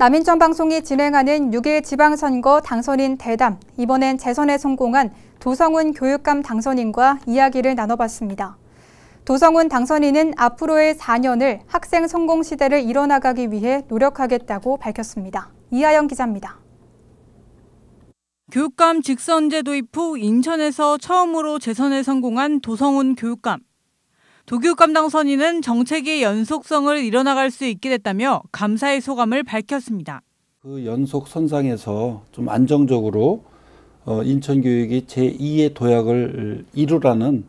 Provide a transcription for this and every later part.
남인천 방송이 진행하는 6일 지방선거 당선인 대담, 이번엔 재선에 성공한 도성훈 교육감 당선인과 이야기를 나눠봤습니다. 도성훈 당선인은 앞으로의 4년을 학생 성공 시대를 이뤄나가기 위해 노력하겠다고 밝혔습니다. 이하영 기자입니다. 교육감 직선제 도입 후 인천에서 처음으로 재선에 성공한 도성훈 교육감. 도교육 감 당 선인은 정책의 연속성을 이뤄나갈 수 있게 됐다며 감사의 소감을 밝혔습니다. 그 연속 선상에서 좀 안정적으로 어, 인천 교육이 제2의 도약을 이루라는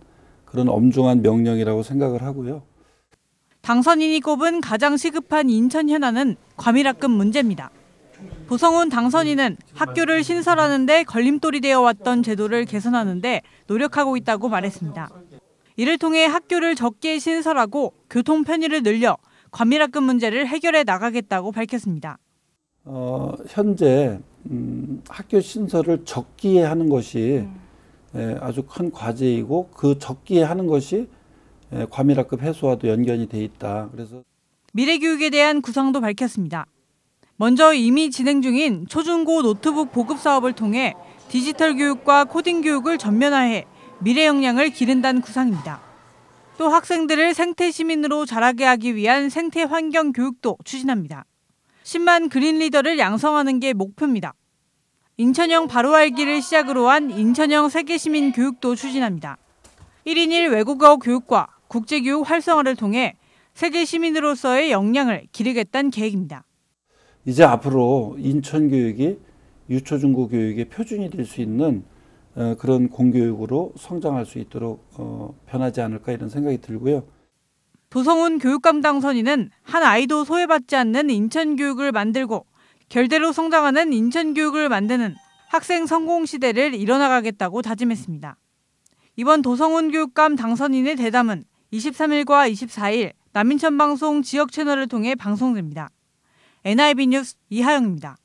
그런 엄중한 명령이라고 생각을 하고요. 당선인이 꼽은 가장 시급한 인천 현안은 과밀학급 문제입니다. 보성훈 당선인은 학교를 신설하는데 걸림돌이 되어 왔던 제도를 개선하는데 노력하고 있다고 말했습니다. 이를 통해 학교를 적게 신설하고 교통 편의를 늘려 과밀학급 문제를 해결해 나가겠다고 밝혔습니다. 어, 현재 음, 학교 신설을 적기에 하는 것이 예, 아주 큰 과제이고 그 적기에 하는 것이 예, 과밀학급 해소와도 연관이 돼 있다. 그래서 미래교육에 대한 구상도 밝혔습니다. 먼저 이미 진행 중인 초중고 노트북 보급 사업을 통해 디지털 교육과 코딩 교육을 전면화해 미래 역량을 기른다는 구상입니다. 또 학생들을 생태 시민으로 자라게 하기 위한 생태 환경 교육도 추진합니다. 10만 그린 리더를 양성하는 게 목표입니다. 인천형 바로 알기를 시작으로 한 인천형 세계 시민 교육도 추진합니다. 1인 1 외국어 교육과 국제교육 활성화를 통해 세계 시민으로서의 역량을 기르겠다는 계획입니다. 이제 앞으로 인천 교육이 유초중고 교육의 표준이 될 수 있는 어, 그런 공교육으로 성장할 수 있도록 어, 변하지 않을까 이런 생각이 들고요. 도성훈 교육감 당 선인은 한 아이도 소외받지 않는 인천 교육을 만들고 결대로 성장하는 인천 교육을 만드는 학생 성공 시대를 이뤄나가겠다고 다짐했습니다. 이번 도성훈 교육감 당선인의 대담은 23일과 24일 남인천 방송 지역 채널을 통해 방송됩니다. NIB 뉴스 이하영입니다.